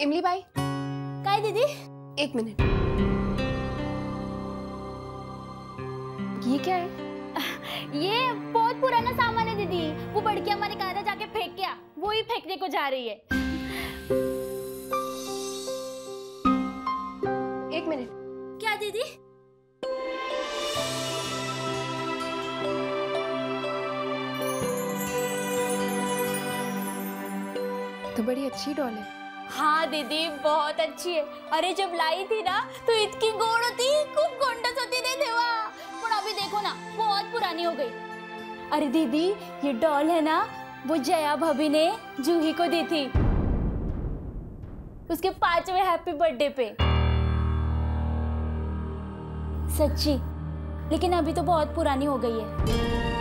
इमली बाई। काय दीदी? एक मिनट। ये क्या है? ये बहुत पुराना सामान है दीदी। वो बड़की हमारे कहा था जाके फेंक गया वो ही फेंकने को जा रही है। एक मिनट। क्या दीदी? तो बड़ी अच्छी डॉल है। हाँ दीदी, बहुत अच्छी है। अरे, जब लाई थी ना तो इतकी गोड़ होती, खूब गोंडस होती थी देवा। पर अभी देखो ना, बहुत पुरानी हो गई। अरे, दीदी, ये डॉल है ना, वो जया भाभी ने जूही को दी थी। उसके पांचवे हैप्पी बर्थडे पे। सच्ची, लेकिन अभी तो बहुत पुरानी हो गई है।